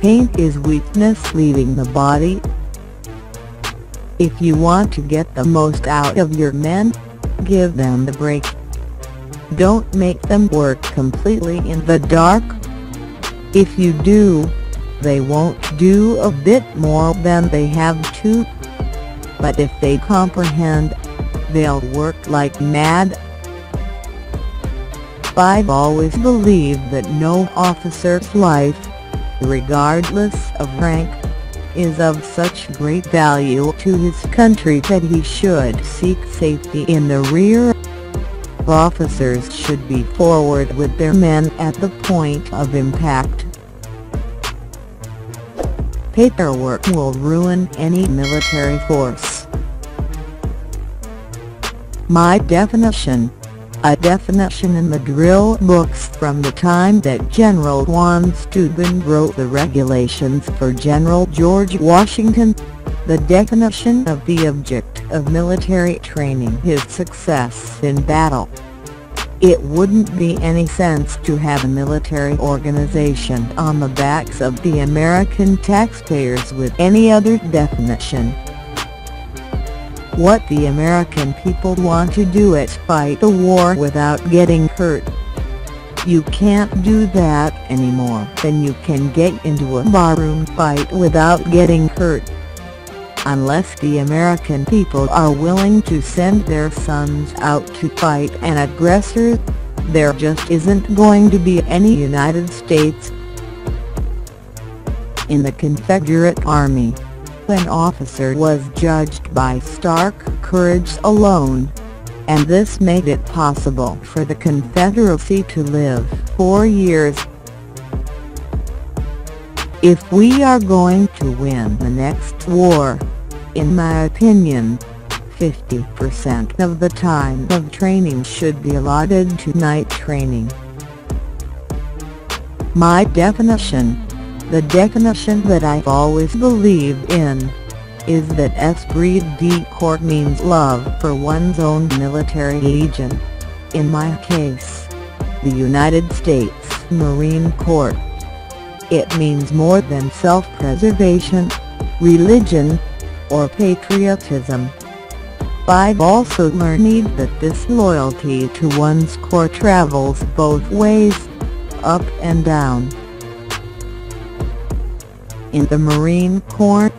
pain is weakness leaving the body. If you want to get the most out of your men, give them the break. Don't make them work completely in the dark. If you do, they won't do a bit more than they have to. But if they comprehend, they'll work like mad. I've always believed that no officer's life, regardless of rank, is of such great value to his country that he should seek safety in the rear. Officers should be forward with their men at the point of impact. Paperwork will ruin any military force. My definition a definition in the drill books from the time that General von Steuben wrote the regulations for General George Washington. The definition of the object of military training is success in battle. It wouldn't be any sense to have a military organization on the backs of the American taxpayers with any other definition. What the American people want to do is fight the war without getting hurt. You can't do that anymore then you can get into a barroom fight without getting hurt. Unless the American people are willing to send their sons out to fight an aggressor, there just isn't going to be any United States. In the Confederate Army, an officer was judged by stark courage alone, and this made it possible for the Confederacy to live four years. If we are going to win the next war, in my opinion, 50% of the time of training should be allotted to night training. My definition the definition that I've always believed in is that esprit de corps means love for one's own military legion. In my case, the United States Marine Corps. It means more than self-preservation, religion, or patriotism. I've also learned that this loyalty to one's corps travels both ways, up and down. In the Marine Corps,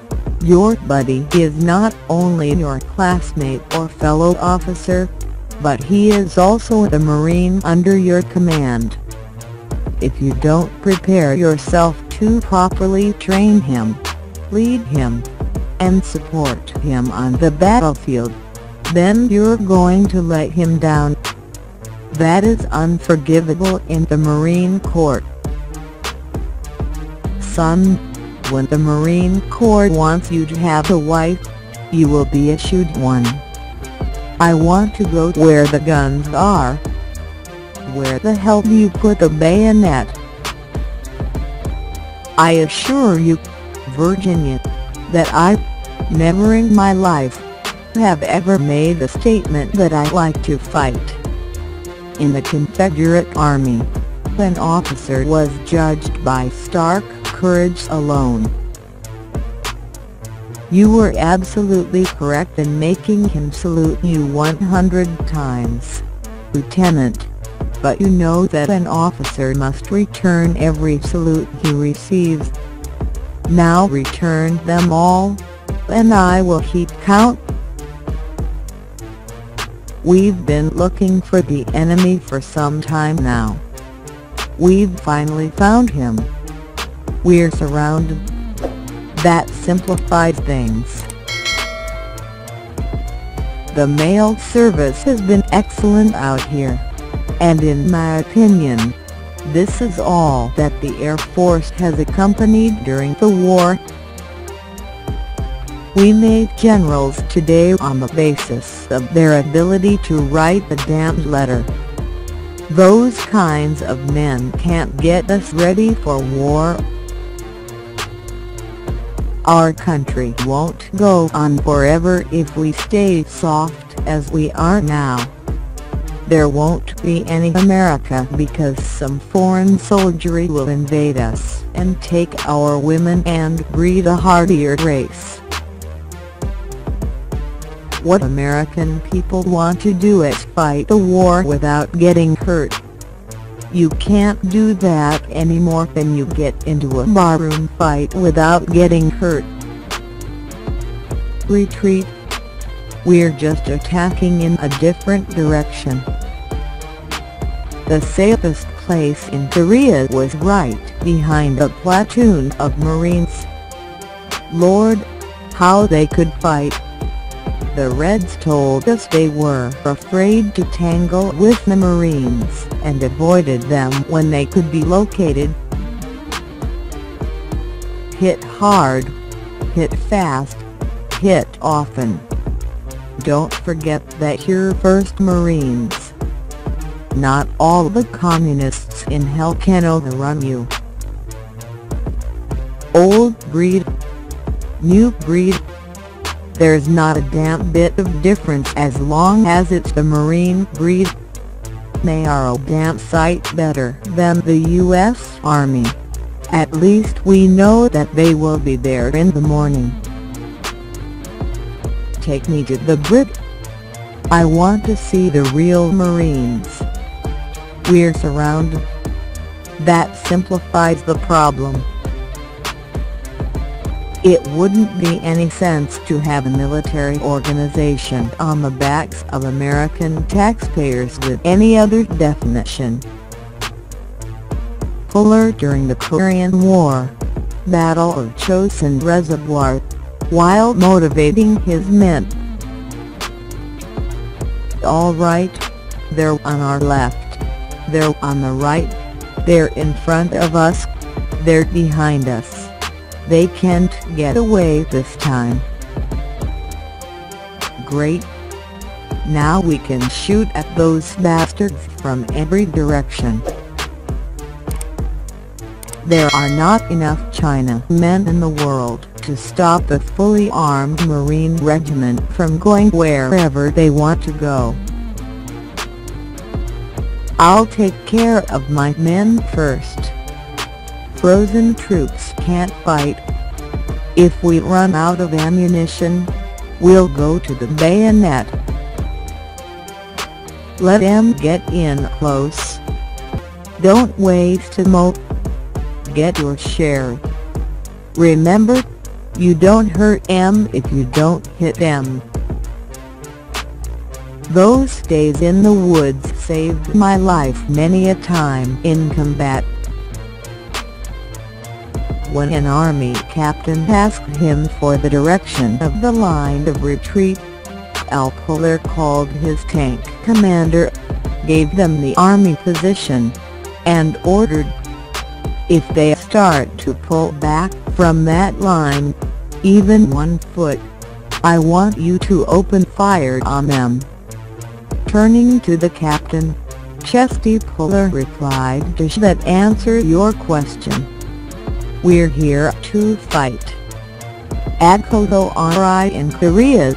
your buddy is not only your classmate or fellow officer, but he is also the Marine under your command. If you don't prepare yourself to properly train him, lead him, and support him on the battlefield, then you're going to let him down. That is unforgivable in the Marine Corps. Son, when the Marine Corps wants you to have a wife, you will be issued one. I want to go where the guns are. Where the hell do you put the bayonet? I assure you, Virginia, that I, never in my life, have ever made a statement that I like to fight. In the Confederate Army, an officer was judged by stark courage alone. You were absolutely correct in making him salute you 100 times, Lieutenant. But you know that an officer must return every salute he receives. Now return them all, and I will keep count. We've been looking for the enemy for some time now. We've finally found him. We're surrounded. That simplifies things. The mail service has been excellent out here. And in my opinion, this is all that the Air Force has accompanied during the war. We made generals today on the basis of their ability to write the damned letter. Those kinds of men can't get us ready for war our country won't go on forever if we stay soft as we are now. there won't be any America because some foreign soldiery will invade us and take our women and breed a hardier race. What American people want to do is fight a war without getting hurt. You can't do that any more than you get into a barroom fight without getting hurt. Retreat. We're just attacking in a different direction. The safest place in Korea was right behind a platoon of Marines. Lord, how they could fight. The Reds told us they were afraid to tangle with the Marines and avoided them when they could be located. Hit hard. Hit fast. Hit often. Don't forget that you're first Marines. Not all the communists in hell can overrun you. Old breed. New breed. There's not a damn bit of difference as long as it's the Marine breed. They are a damn sight better than the U.S. Army. At least we know that they will be there in the morning. Take me to the Brig. I want to see the real Marines. We're surrounded. That simplifies the problem. It wouldn't be any sense to have a military organization on the backs of American taxpayers with any other definition. Puller during the Korean War, Battle of Chosin Reservoir, while motivating his men. All right, they're on our left, they're on the right, they're in front of us, they're behind us. They can't get away this time. Great. Now we can shoot at those bastards from every direction. There are not enough China men in the world to stop a fully armed Marine regiment from going wherever they want to go. I'll take care of my men first. Frozen troops can't fight. If we run out of ammunition, we'll go to the bayonet. Let them get in close. Don't waste a ammo. Get your share. Remember, you don't hurt them if you don't hit them. Those days in the woods saved my life many a time in combat when an army captain asked him for the direction of the line of retreat. Al Puller called his tank commander, gave them the army position, and ordered, if they start to pull back from that line, even one foot, I want you to open fire on them. Turning to the captain, Chesty Puller replied Does that answer your question? We're here to fight. At Koto Ri in Korea,